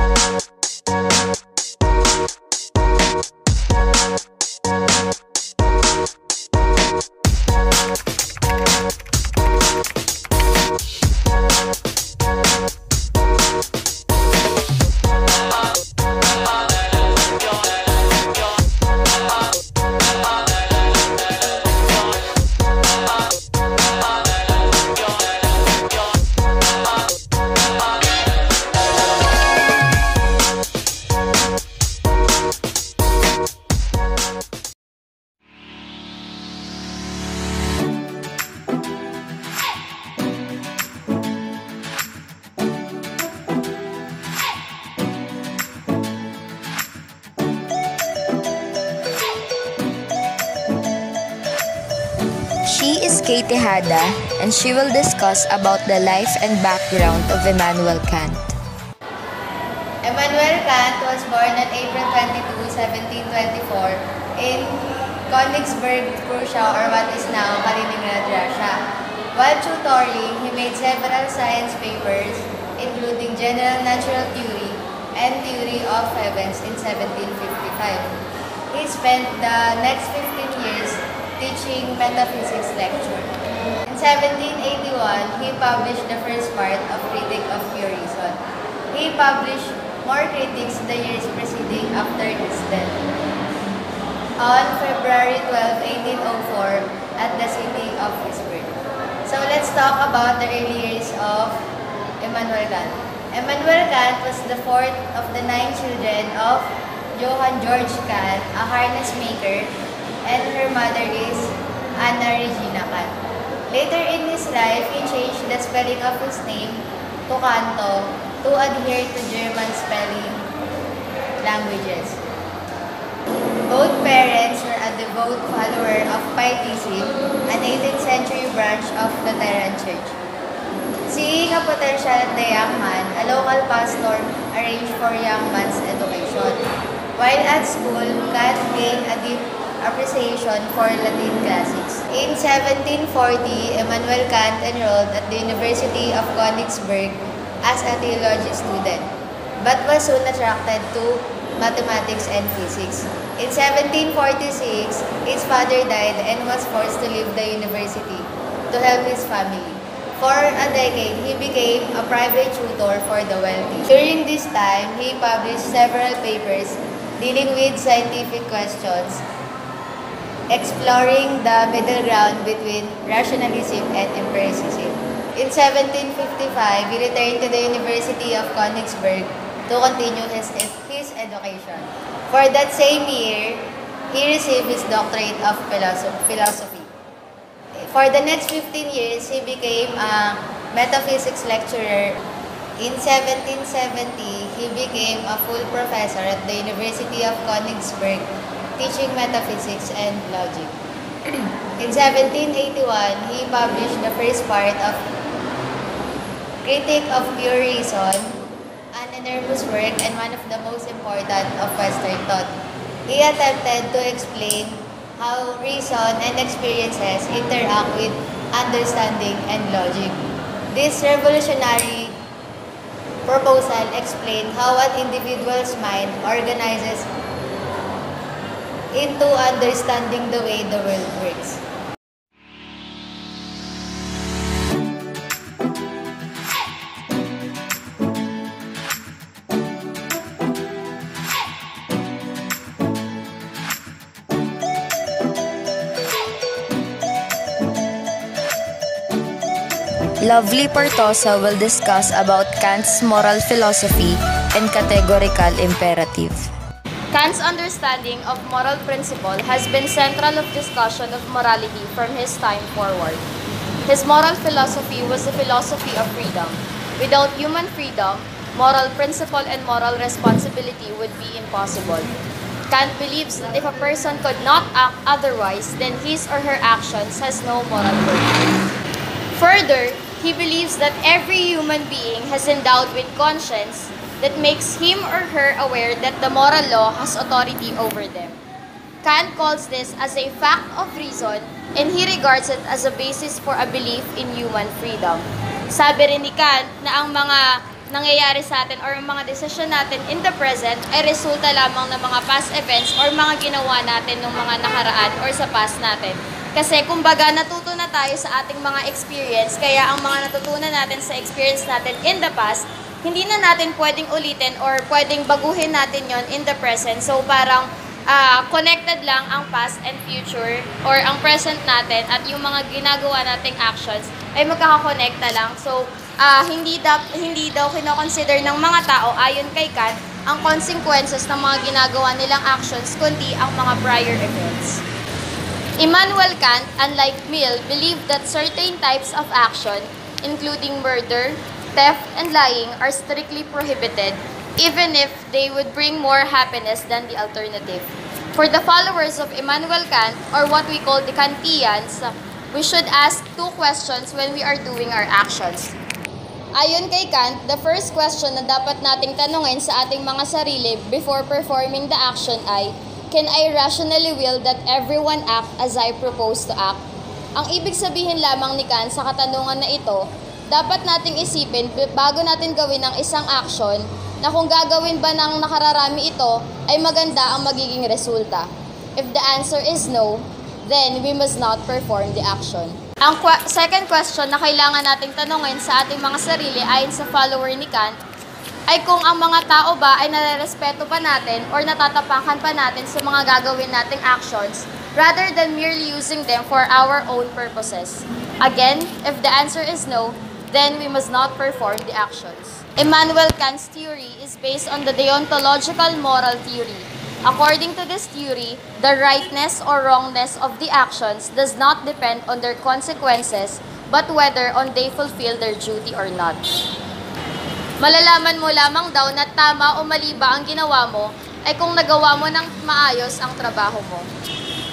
you and she will discuss about the life and background of Immanuel Kant. Immanuel Kant was born on April 22, 1724 in Königsberg, Prussia or what is now Kaliningrad, Russia. While tutoring, he made several science papers including General Natural Theory and Theory of Heavens in 1755. He spent the next 15 years teaching metaphysics lecture. In 1781, he published the first part of Critic of Pure Reason. He published more critics the years preceding after his death. On February 12, 1804, at the city of his birth. So let's talk about the early years of Immanuel Kant. Immanuel Kant was the fourth of the nine children of Johann George Kant, a harness maker, and her mother is Anna Regina Kant. Later in his life, he changed the spelling of his name to Kanto to adhere to German spelling languages. Both parents were a devout follower of Pietism, an 18th century branch of Lutheran Church. Seeing a potential at the young man, a local pastor arranged for young man's education. While at school, Kant gained a deep appreciation for Latin classics. In 1740, Immanuel Kant enrolled at the University of Königsberg as a theology student, but was soon attracted to mathematics and physics. In 1746, his father died and was forced to leave the university to help his family. For a decade, he became a private tutor for the wealthy. During this time, he published several papers dealing with scientific questions, exploring the middle ground between rationalism and empiricism. In 1755, he returned to the University of Königsberg to continue his, his education. For that same year, he received his doctorate of philosophy. For the next 15 years, he became a metaphysics lecturer. In 1770, he became a full professor at the University of Königsberg, teaching metaphysics and logic. In 1781, he published the first part of Critic of Pure Reason, an enormous work and one of the most important of Western thought. He attempted to explain how reason and experiences interact with understanding and logic. This revolutionary proposal explained how an individual's mind organizes into understanding the way the world works. Lovely Portosa will discuss about Kant's moral philosophy and categorical imperative. Kant's understanding of moral principle has been central of discussion of morality from his time forward. His moral philosophy was a philosophy of freedom. Without human freedom, moral principle and moral responsibility would be impossible. Kant believes that if a person could not act otherwise, then his or her actions has no moral worth. Further, he believes that every human being has endowed with conscience that makes him or her aware that the moral law has authority over them. Kant calls this as a fact of reason and he regards it as a basis for a belief in human freedom. Sabi rin ni Kant na ang mga nangyayari sa atin or mga desisyon natin in the present ay resulta lamang ng mga past events or mga ginawa natin ng mga nakaraan or sa past natin. Kasi kumbaga natuto na tayo sa ating mga experience, kaya ang mga natutunan natin sa experience natin in the past, hindi na natin pwedeng ulitin or pwedeng baguhin natin yon in the present. So parang ah, connected lang ang past and future or ang present natin at yung mga ginagawa nating actions ay magkakakonekta lang. So, ah, hindi, da, hindi daw kinoconsider ng mga tao ayon kay Kant ang consequences ng mga ginagawa nilang actions kundi ang mga prior events. Immanuel Kant, unlike Mill, believed that certain types of action, including murder, theft, and lying, are strictly prohibited, even if they would bring more happiness than the alternative. For the followers of Immanuel Kant, or what we call the Kantians, we should ask two questions when we are doing our actions. Ayon kay Kant, the first question na dapat nating tanungin sa ating mga sarili before performing the action ay, Can I rationally will that everyone act as I propose to act? Ang ibig sabihin lamang ni Kant sa katanungan na ito, dapat nating isipin bago natin gawin ang isang action na kung gagawin ba ng nakararami ito ay maganda ang magiging resulta. If the answer is no, then we must not perform the action. Ang kwa- second question na kailangan nating tanungin sa ating mga sarili ayon sa follower ni Kant ay kung ang mga tao ba ay nare-respeto pa natin or natatapakan pa natin sa mga gagawin nating actions rather than merely using them for our own purposes. Again, if the answer is no, then we must not perform the actions. Immanuel Kant's theory is based on the deontological moral theory. According to this theory, the rightness or wrongness of the actions does not depend on their consequences, but whether on they fulfill their duty or not. Malalaman mo lamang daw na tama o mali ba ang ginawa mo ay kung nagawa mo ng maayos ang trabaho mo.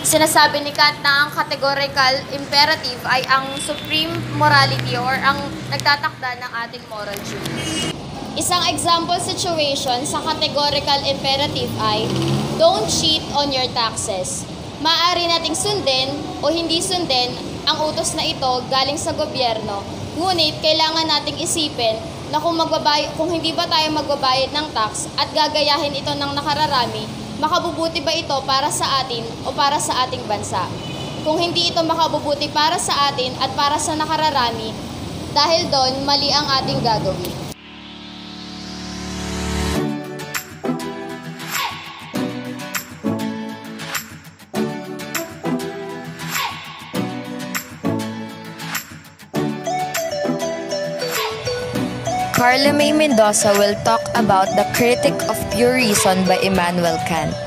Sinasabi ni Kant na ang categorical imperative ay ang supreme morality or ang nagtatakda ng ating moral duties. Isang example situation sa categorical imperative ay, don't cheat on your taxes. Maaari nating sundin o hindi sundin ang utos na ito galing sa gobyerno. Ngunit kailangan nating isipin na kung, magbabay, kung hindi ba tayo magbabayad ng tax at gagayahin ito ng nakararami, makabubuti ba ito para sa atin o para sa ating bansa? Kung hindi ito makabubuti para sa atin at para sa nakararami, dahil doon mali ang ating gagawin. May Mendoza will talk about the Critic of Pure Reason by Immanuel Kant.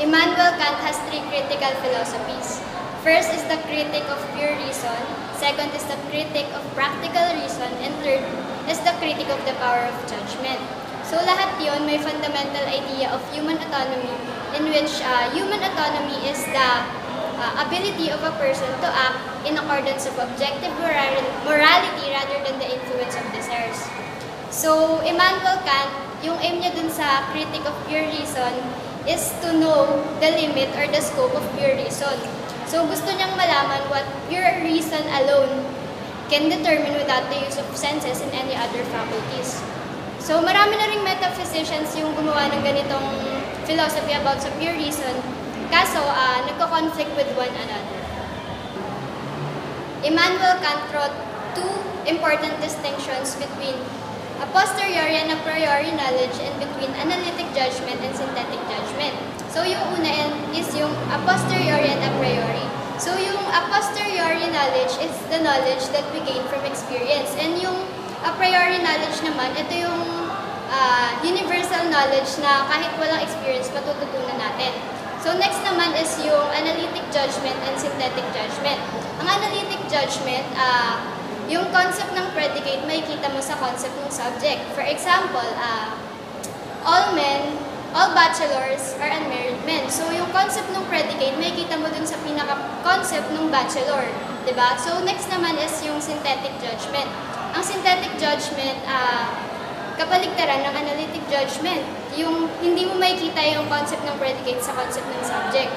Immanuel Kant has three critical philosophies. First is the critic of pure reason, second is the critic of practical reason, and third is the critic of the power of judgment. So lahat yon may fundamental idea of human autonomy in which uh, human autonomy is the uh, ability of a person to act in accordance of objective moral- morality rather than the influence of desires. So, Immanuel Kant, yung aim niya dun sa critic of pure reason is to know the limit or the scope of pure reason. So, gusto niyang malaman what pure reason alone can determine without the use of senses and any other faculties. So, marami na ring metaphysicians yung gumawa ng ganitong philosophy about sa pure reason, kaso ah, nagko-conflict with one another. Immanuel Kant wrote two important distinctions between a posteriori and a priori knowledge and between analytic judgment and synthetic judgment. So yung una is yung a posteriori and a priori. So yung a posteriori knowledge is the knowledge that we gain from experience. And yung a priori knowledge naman, ito yung ah, universal knowledge na kahit walang experience, matututunan natin. So next naman is yung analytic judgment and synthetic judgment. Ang analytic judgment, ah, yung concept ng predicate, makikita mo sa concept ng subject. For example, ah, all men, all bachelors are unmarried men. So yung concept ng predicate, makikita mo dun sa pinaka-concept ng bachelor. ba? So next naman is yung synthetic judgment. Ang synthetic judgment, ah, kapaligtaran ng analytic judgment. Yung hindi mo makikita yung concept ng predicate sa concept ng subject.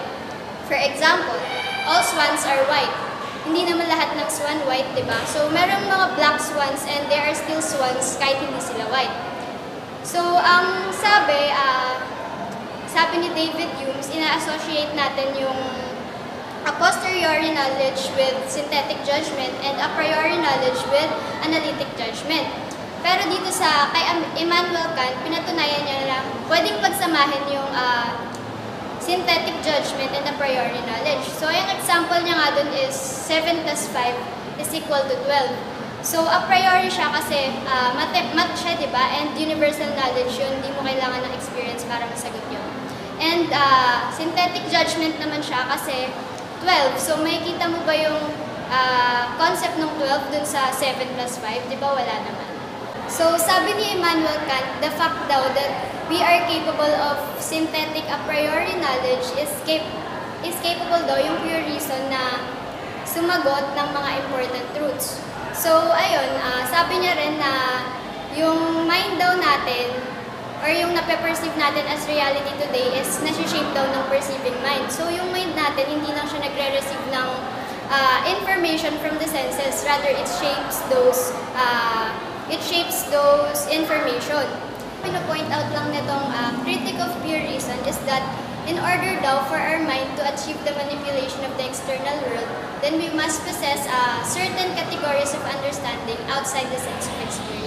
For example, all swans are white. Hindi naman lahat ng swan white, di ba? So, merong mga black swans and there are still swans kahit hindi sila white. So, ang sabi, uh, sabi ni David Humes, ina-associate natin yung a posteriori knowledge with synthetic judgment and a priori knowledge with analytic judgment. Pero dito sa kay Immanuel Kant, pinatunayan niya na pwedeng pagsamahin yung uh, synthetic judgment and a priori knowledge. Example niya nga dun is 7 plus 5 is equal to 12. So, a priori siya kasi uh, math, math siya, di ba? And universal knowledge yun, hindi mo kailangan ng experience para masagot yun. And uh, synthetic judgment naman siya kasi 12. So, may kita mo ba yung uh, concept ng 12 dun sa 7 plus 5? Di ba? Wala naman. So, sabi ni Immanuel Kant, the fact daw that we are capable of synthetic a priori knowledge is, cap is capable daw yung pure reason na sumagot ng mga important truths. So, ayun, uh, sabi niya rin na yung mind daw natin or yung nape-perceive natin as reality today is nasi-shape daw ng perceiving mind. So, yung mind natin, hindi lang siya nagre-receive ng uh, information from the senses, rather it shapes those uh, it shapes those information pino-point out lang nitong uh, critic of pure reason is that in order daw for our mind to achieve the manipulation of the external world, then we must possess uh, certain categories of understanding outside the sense of experience.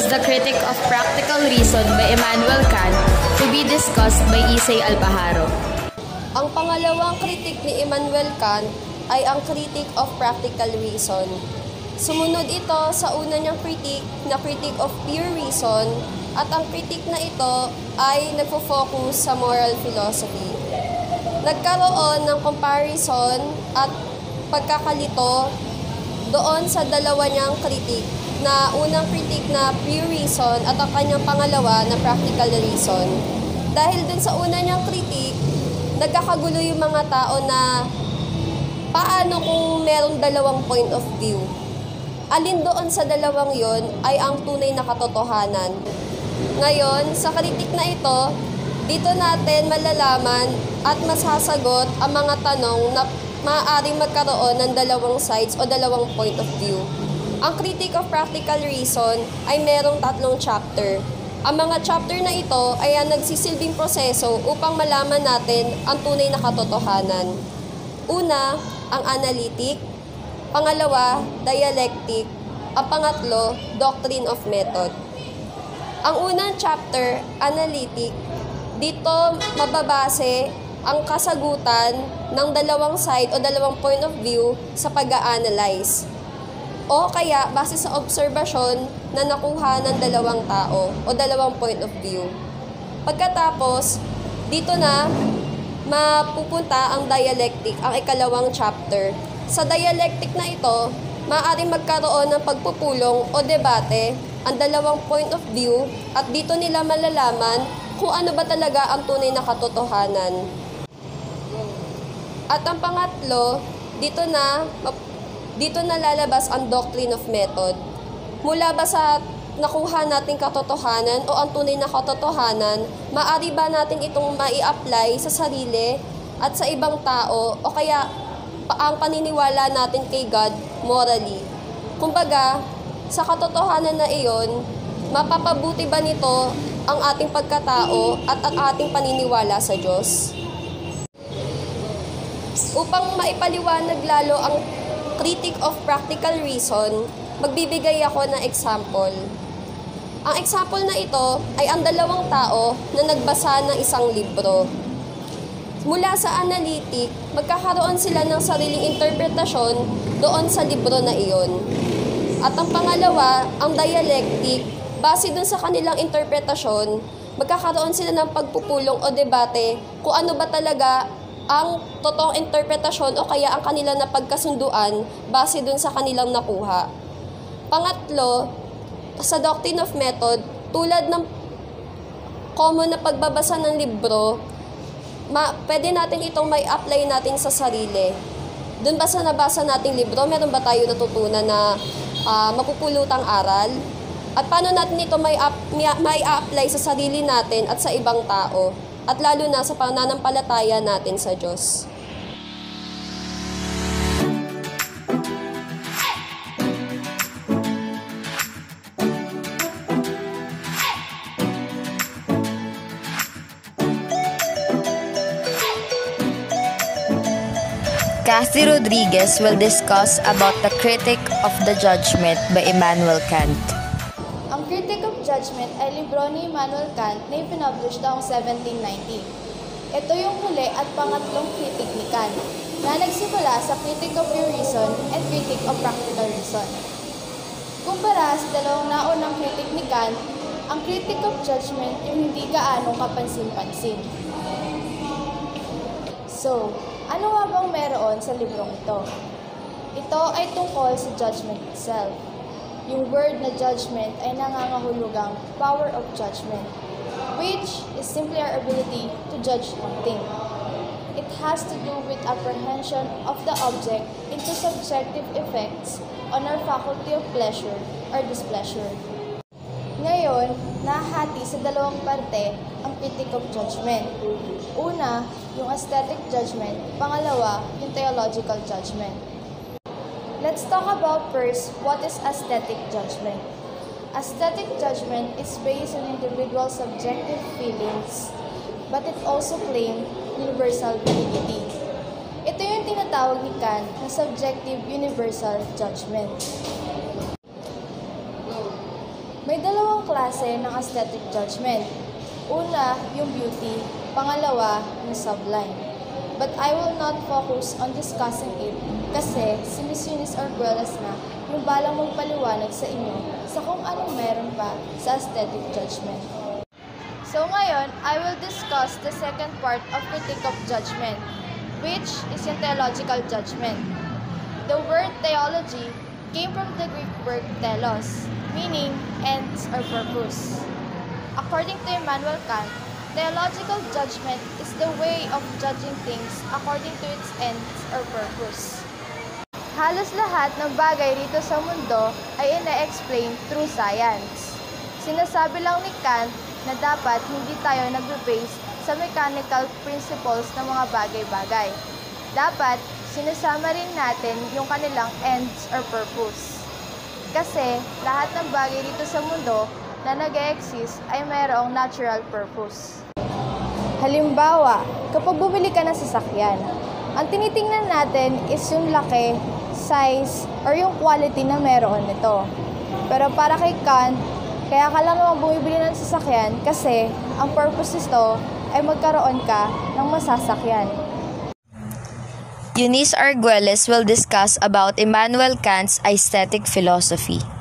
Is the critic of practical reason by Immanuel Kant to be discussed by Isay Alpaharo. Ang pangalawang critic ni Immanuel Kant ay ang critic of practical reason. Sumunod ito sa una niyang critic na critic of pure reason at ang critic na ito ay nagfo-focus sa moral philosophy. Nagkaroon ng comparison at pagkakalito doon sa dalawa niyang critic na unang critique na pure reason at ang kanyang pangalawa na practical reason. Dahil dun sa una niyang critique, nagkakagulo yung mga tao na paano kung merong dalawang point of view. Alin doon sa dalawang yon ay ang tunay na katotohanan. Ngayon, sa kritik na ito, dito natin malalaman at masasagot ang mga tanong na maaaring magkaroon ng dalawang sides o dalawang point of view. Ang Critic of Practical Reason ay merong tatlong chapter. Ang mga chapter na ito ay ang nagsisilbing proseso upang malaman natin ang tunay na katotohanan. Una, ang analytic. Pangalawa, dialectic. Ang pangatlo, doctrine of method. Ang unang chapter, analytic, dito mababase ang kasagutan ng dalawang side o dalawang point of view sa pag-a-analyze o kaya base sa obserbasyon na nakuha ng dalawang tao o dalawang point of view. Pagkatapos, dito na mapupunta ang dialectic, ang ikalawang chapter. Sa dialectic na ito, maaaring magkaroon ng pagpupulong o debate ang dalawang point of view at dito nila malalaman kung ano ba talaga ang tunay na katotohanan. At ang pangatlo, dito na dito nalalabas ang doctrine of method. Mula ba sa nakuha nating katotohanan o ang tunay na katotohanan, maari ba natin itong mai-apply sa sarili at sa ibang tao o kaya ang paniniwala natin kay God morally. Kumbaga, sa katotohanan na iyon, mapapabuti ba nito ang ating pagkatao at ang ating paniniwala sa Diyos? Upang maipaliwanag lalo ang critic of practical reason, magbibigay ako ng example. Ang example na ito ay ang dalawang tao na nagbasa ng isang libro. Mula sa analytic, magkakaroon sila ng sariling interpretasyon doon sa libro na iyon. At ang pangalawa, ang dialectic, base dun sa kanilang interpretasyon, magkakaroon sila ng pagpupulong o debate kung ano ba talaga ang totoong interpretasyon o kaya ang kanilang napagkasunduan base dun sa kanilang nakuha. Pangatlo, sa doctrine of method, tulad ng common na pagbabasa ng libro, ma, pwede natin itong may apply natin sa sarili. Doon ba sa nabasa nating libro, meron ba tayo natutunan na uh, mapupulutang aral? At paano natin ito may, up, may apply sa sarili natin at sa ibang tao? At lalo na sa pananampalataya natin sa Diyos. Kathy Rodriguez will discuss about the Critic of the Judgment by Immanuel Kant. Judgment ay libro ni Immanuel Kant na ipinublish taong 1790. Ito yung huli at pangatlong critic ni Kant na nagsimula sa Critic of Pure Reason and Critic of Practical Reason. Kumpara sa dalawang naunang critic ni Kant, ang Critic of Judgment yung hindi gaano kapansin-pansin. So, ano nga bang meron sa librong ito? Ito ay tungkol sa judgment itself. Yung word na judgment ay nangangahulugang power of judgment, which is simply our ability to judge something. It has to do with apprehension of the object into subjective effects on our faculty of pleasure or displeasure. Ngayon, nahati sa dalawang parte ang critic of judgment. Una, yung aesthetic judgment. Pangalawa, yung theological judgment. Let's talk about first what is aesthetic judgment. Aesthetic judgment is based on individual subjective feelings, but it also claims universal validity. Ito yung tinatawag ni Kant na subjective universal judgment. May dalawang klase ng aesthetic judgment. Una, yung beauty. Pangalawa, yung sublime. But I will not focus on discussing it kasi si Miss Eunice Arguelles na yung balang magpaliwanag sa inyo sa kung anong meron pa sa aesthetic judgment. So ngayon, I will discuss the second part of critique of judgment, which is yung theological judgment. The word theology came from the Greek word telos, meaning ends or purpose. According to Immanuel Kant, theological judgment is the way of judging things according to its ends or purpose. Halos lahat ng bagay rito sa mundo ay ina-explain through science. Sinasabi lang ni Kant na dapat hindi tayo nagbe-base sa mechanical principles ng mga bagay-bagay. Dapat, sinasama rin natin yung kanilang ends or purpose. Kasi lahat ng bagay dito sa mundo na nag exist ay mayroong natural purpose. Halimbawa, kapag bumili ka ng sasakyan, ang tinitingnan natin is yung laki, size, or yung quality na meron nito. Pero para kay Kant, kaya ka lang naman bumibili ng sasakyan kasi ang purpose nito ay magkaroon ka ng masasakyan. Eunice Arguelles will discuss about Immanuel Kant's aesthetic philosophy.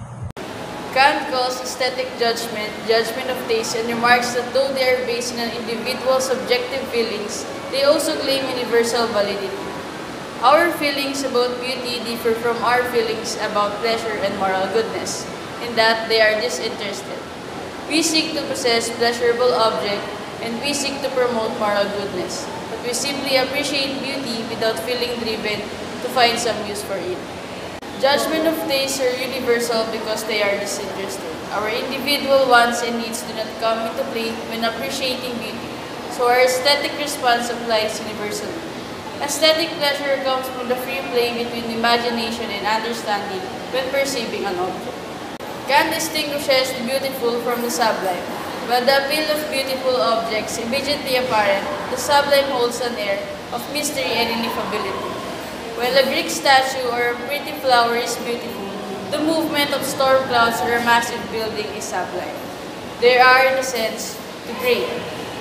Calls aesthetic judgment judgment of taste and remarks that though they are based on individual subjective feelings, they also claim universal validity. Our feelings about beauty differ from our feelings about pleasure and moral goodness, in that they are disinterested. We seek to possess pleasurable objects, and we seek to promote moral goodness but we simply appreciate beauty without feeling driven to find some use for it. Judgment of taste are universal because they are disinterested. Our individual wants and needs do not come into play when appreciating beauty, so our aesthetic response applies universally. Aesthetic pleasure comes from the free play between imagination and understanding when perceiving an object. Kant distinguishes the beautiful from the sublime, When the appeal of beautiful objects immediately apparent, the sublime holds an air of mystery and ineffability. While a Greek statue or a pretty flower is beautiful, the movement of storm clouds or a massive building is sublime. They are, in a sense, to great.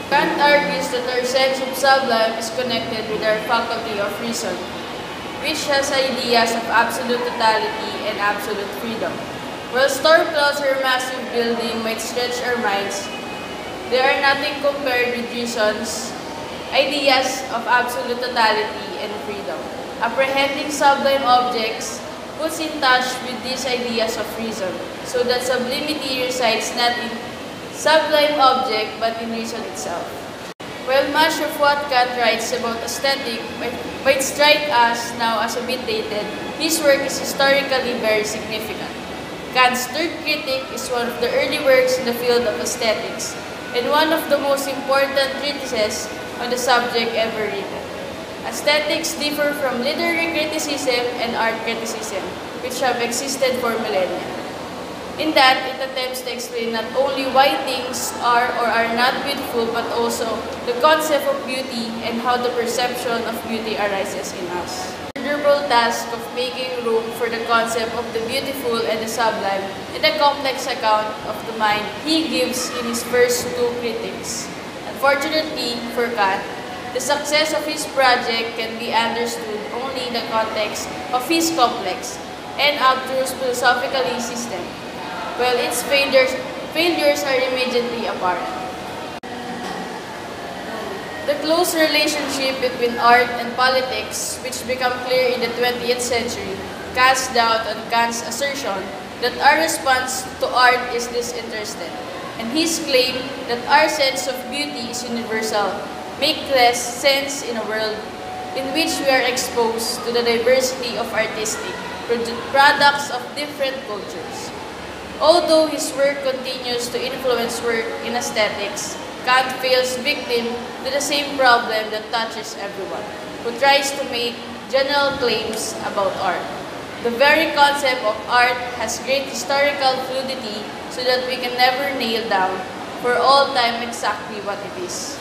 Kant argues that our sense of sublime is connected with our faculty of reason, which has ideas of absolute totality and absolute freedom. While storm clouds or massive building might stretch our minds, They are nothing compared with reason's ideas of absolute totality and freedom. Apprehending sublime objects puts in touch with these ideas of reason, so that sublimity resides not in sublime object but in reason itself. While much of what Kant writes about aesthetic might, might strike us now as a bit dated, his work is historically very significant. Kant's third critic is one of the early works in the field of aesthetics, and one of the most important treatises on the subject ever written. Aesthetics differ from literary criticism and art criticism, which have existed for millennia. In that, it attempts to explain not only why things are or are not beautiful, but also the concept of beauty and how the perception of beauty arises in us. The considerable task of making room for the concept of the beautiful and the sublime in the complex account of the mind he gives in his first two critics. Unfortunately for Kant, the success of his project can be understood only in the context of his complex and obtuse philosophical system, while its failures, failures are immediately apparent. The close relationship between art and politics, which became clear in the 20th century, casts doubt on Kant's assertion that our response to art is disinterested, and his claim that our sense of beauty is universal make less sense in a world in which we are exposed to the diversity of artistic products of different cultures. Although his work continues to influence work in aesthetics, Kant fails victim to the same problem that touches everyone, who tries to make general claims about art. The very concept of art has great historical fluidity so that we can never nail down for all time exactly what it is.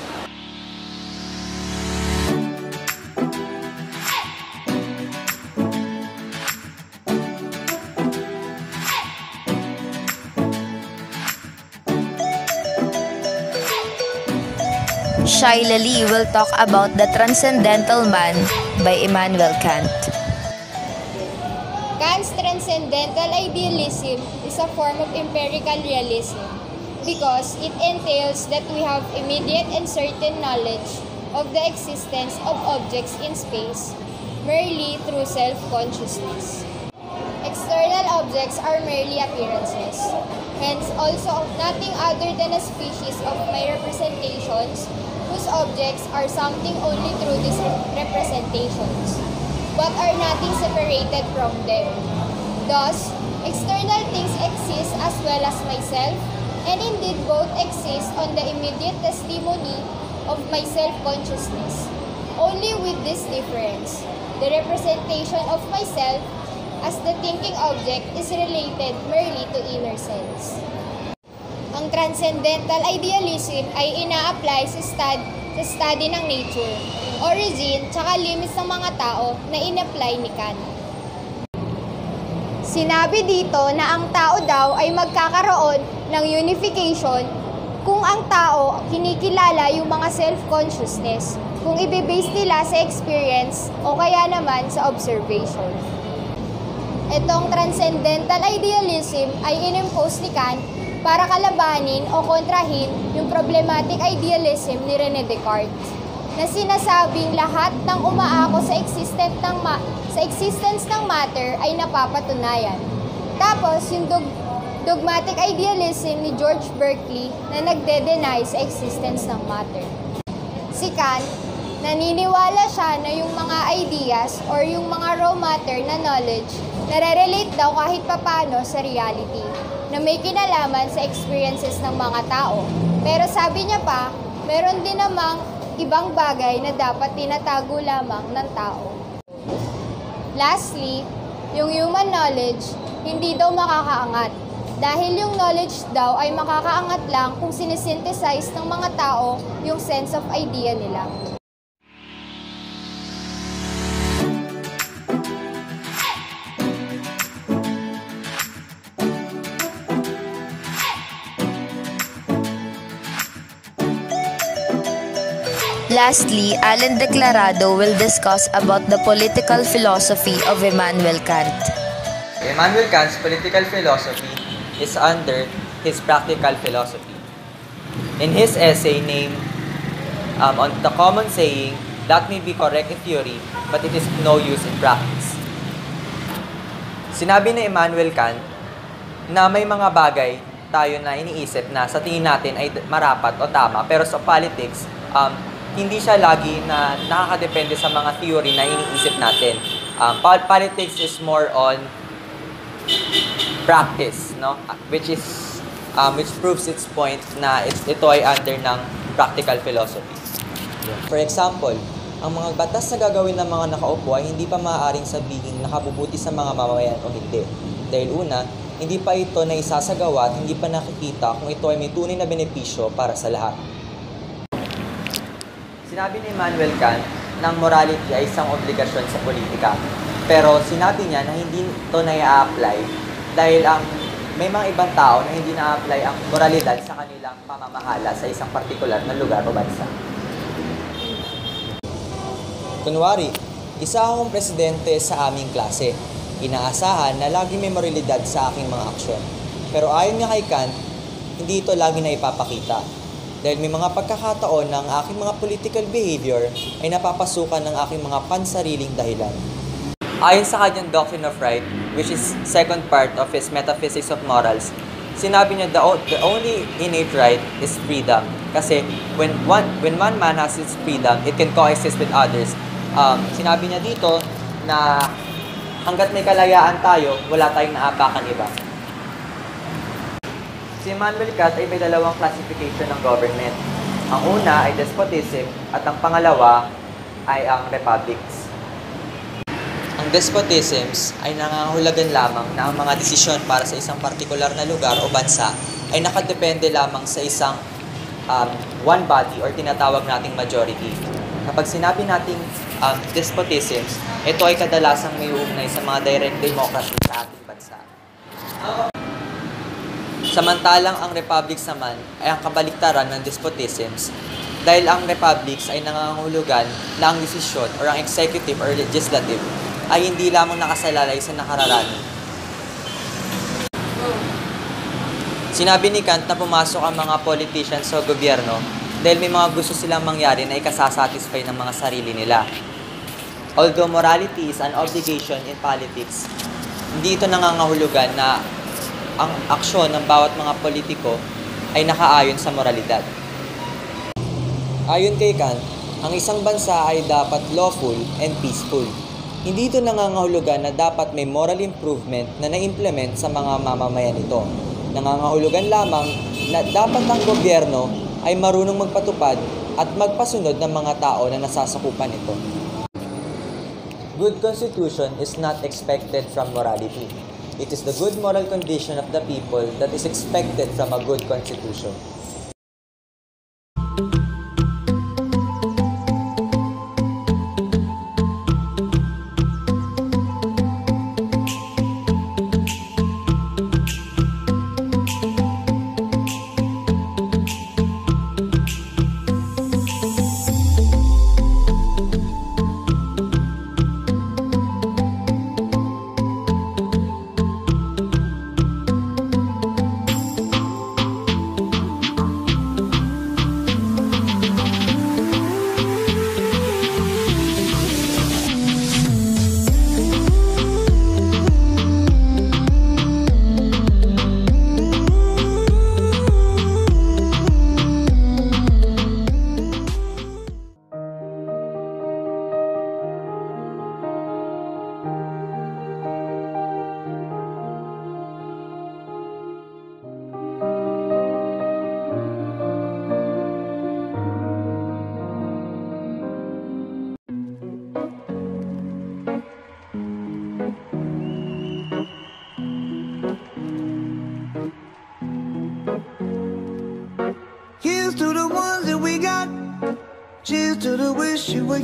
Lee will talk about The Transcendental Man by Immanuel Kant. Kant's transcendental idealism is a form of empirical realism because it entails that we have immediate and certain knowledge of the existence of objects in space merely through self-consciousness. External objects are merely appearances, hence also of nothing other than a species of my representations whose objects are something only through these representations, but are nothing separated from them. Thus, external things exist as well as myself, and indeed both exist on the immediate testimony of my self-consciousness. Only with this difference, the representation of myself as the thinking object is related merely to inner sense. Ang transcendental idealism ay ina-apply sa, stud sa study ng nature, origin, tsaka limits ng mga tao na in-apply ni Kant. Sinabi dito na ang tao daw ay magkakaroon ng unification kung ang tao kinikilala yung mga self-consciousness, kung ibibase nila sa experience o kaya naman sa observation. Itong transcendental idealism ay inimpose ni Kant para kalabanin o kontrahin yung problematic idealism ni Rene Descartes na sinasabing lahat ng umaako sa existence ng ma- sa existence ng matter ay napapatunayan. Tapos yung dog- dogmatic idealism ni George Berkeley na nagde-deny sa existence ng matter. Si Kant, naniniwala siya na yung mga ideas or yung mga raw matter na knowledge nare-relate daw kahit papano sa reality na may kinalaman sa experiences ng mga tao. Pero sabi niya pa, meron din namang ibang bagay na dapat tinatago lamang ng tao. Lastly, yung human knowledge, hindi daw makakaangat. Dahil yung knowledge daw ay makakaangat lang kung sinisynthesize ng mga tao yung sense of idea nila. Lastly, Alan Declarado will discuss about the political philosophy of Immanuel Kant. Immanuel Kant's political philosophy is under his practical philosophy. In his essay named um, on the common saying, that may be correct in theory, but it is no use in practice. Sinabi ni Immanuel Kant na may mga bagay tayo na iniisip na sa tingin natin ay marapat o tama, pero sa politics, um, hindi siya lagi na nakakadepende sa mga theory na iniisip natin. Um, politics is more on practice, no? Which is um, which proves its point na it, ito ay under ng practical philosophy. For example, ang mga batas na gagawin ng mga nakaupo ay hindi pa maaaring sabihin nakabubuti sa mga mamamayan o hindi. Dahil una, hindi pa ito na isasagawa at hindi pa nakikita kung ito ay may tunay na benepisyo para sa lahat. Sinabi ni Immanuel Kant na morality ay isang obligasyon sa politika. Pero sinabi niya na hindi ito na i-apply dahil ang may mga ibang tao na hindi na-apply ang moralidad sa kanilang pamamahala sa isang partikular na lugar o bansa. Kunwari, isa akong presidente sa aming klase. Inaasahan na lagi may moralidad sa aking mga aksyon. Pero ayon nga kay Kant, hindi ito lagi na ipapakita. Dahil may mga pagkakataon ng aking mga political behavior ay napapasukan ng aking mga pansariling dahilan. Ayon sa kanyang Doctrine of Right, which is second part of his Metaphysics of Morals, sinabi niya the, the only innate right is freedom. Kasi when one, when one man has his freedom, it can coexist with others. Um, sinabi niya dito na hanggat may kalayaan tayo, wala tayong naapakan iba. Si Immanuel Kant ay may dalawang classification ng government. Ang una ay despotism at ang pangalawa ay ang republics. Ang despotisms ay nangangahulugan lamang na ang mga desisyon para sa isang partikular na lugar o bansa ay nakadepende lamang sa isang um, one body or tinatawag nating majority. Kapag sinabi nating um, despotisms, ito ay kadalasang may uugnay sa mga direct democracy sa ating bansa. Samantalang ang republics naman ay ang kabaliktaran ng despotisms dahil ang republics ay nangangahulugan na ang desisyon or ang executive or legislative ay hindi lamang nakasalalay sa nakararami. Sinabi ni Kant na pumasok ang mga politicians sa gobyerno dahil may mga gusto silang mangyari na ikasasatisfy ng mga sarili nila. Although morality is an obligation in politics, hindi ito nangangahulugan na ang aksyon ng bawat mga politiko ay nakaayon sa moralidad. Ayon kay Kant, ang isang bansa ay dapat lawful and peaceful. Hindi ito nangangahulugan na dapat may moral improvement na na-implement sa mga mamamayan nito. Nangangahulugan lamang na dapat ang gobyerno ay marunong magpatupad at magpasunod ng mga tao na nasasakupan nito. Good constitution is not expected from morality. It is the good moral condition of the people that is expected from a good constitution.